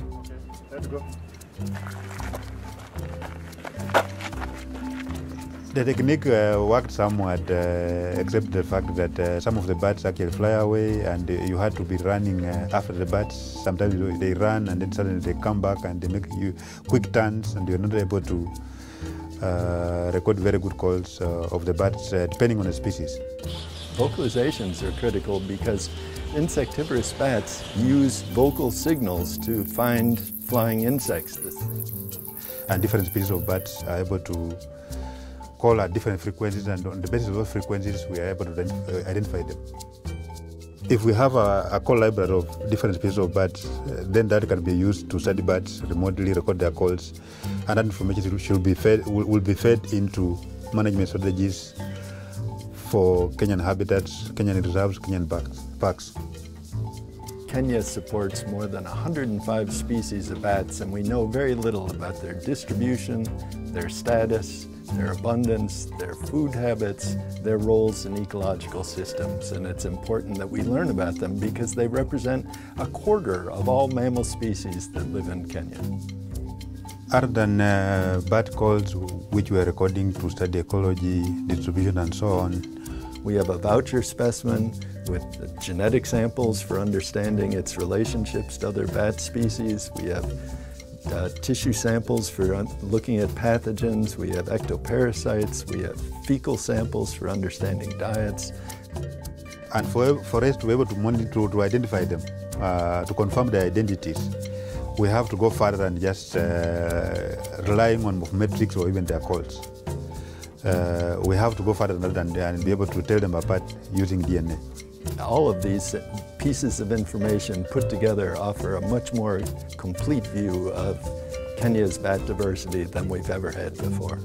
Okay, let's go. The technique uh, worked somewhat, uh, except the fact that uh, some of the bats actually fly away, and you had to be running uh, after the bats. Sometimes they run, and then suddenly they come back, and they make you quick turns, and you're not able to uh, record very good calls uh, of the bats, depending on the species. Vocalizations are critical because insectivorous bats use vocal signals to find flying insects. And different species of bats are able to call at different frequencies, and on the basis of those frequencies, we are able to uh, identify them. If we have a, a call library of different species of birds, uh, then that can be used to study birds remotely, record their calls, and that information should be fed will, will be fed into management strategies for Kenyan habitats, Kenyan reserves, Kenyan parks. Kenya supports more than 105 species of bats, and we know very little about their distribution, their status, their abundance, their food habits, their roles in ecological systems. And it's important that we learn about them because they represent a quarter of all mammal species that live in Kenya. Other than uh, calls, which we are recording to study ecology, distribution, and so on, We have a voucher specimen with genetic samples for understanding its relationships to other bat species. We have uh, tissue samples for looking at pathogens. We have ectoparasites. We have fecal samples for understanding diets. and for, for us to be able to monitor, to identify them, uh, to confirm their identities, we have to go further than just uh, relying on metrics or even their calls. Uh, we have to go further than that and, be able to tell them apart using DNA. All of these pieces of information put together offer a much more complete view of Kenya's bat diversity than we've ever had before.